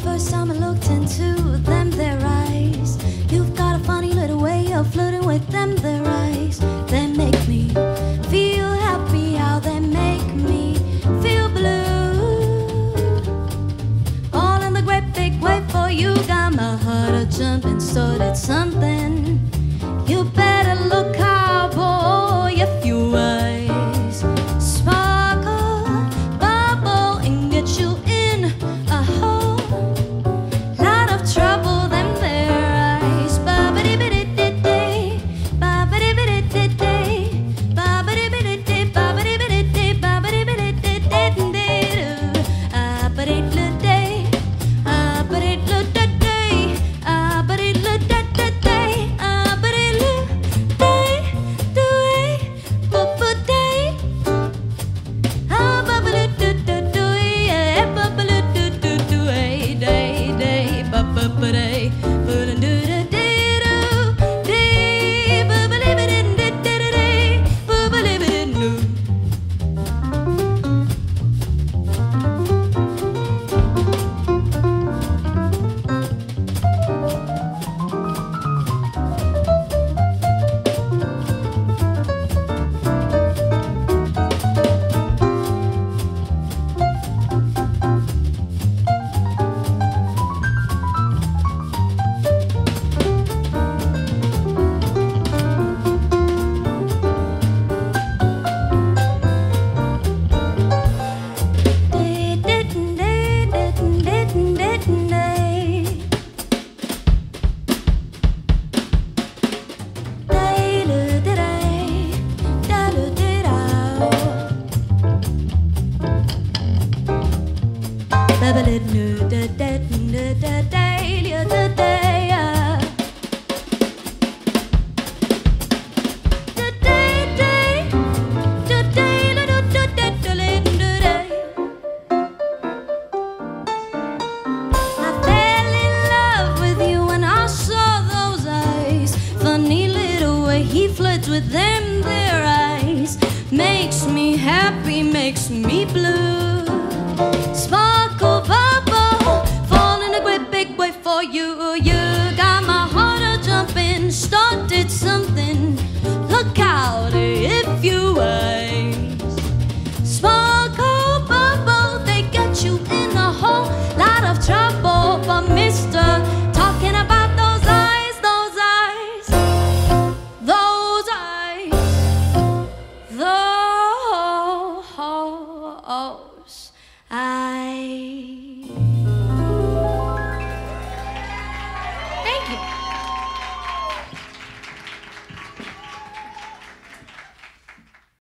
first time I looked into them there eyes. You've got a funny little way of flirting with them there eyes. They make me feel happy, how they make me feel blue. All in the great big way for you, got my heart a jumping, started something. You better I fell in Makes me happy, makes me blue. Sparkle bubble, fall in a great big way for you. You got my heart a started something. Look out if you bubble, they get you in a whole lot of trouble. But Mister, talking about those eyes, those eyes, those eyes, those eyes.